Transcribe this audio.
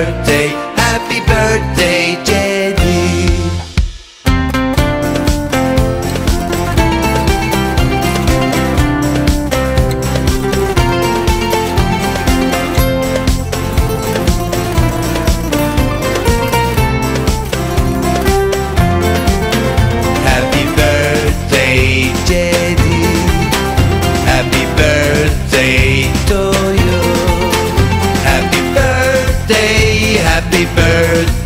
birthday. bird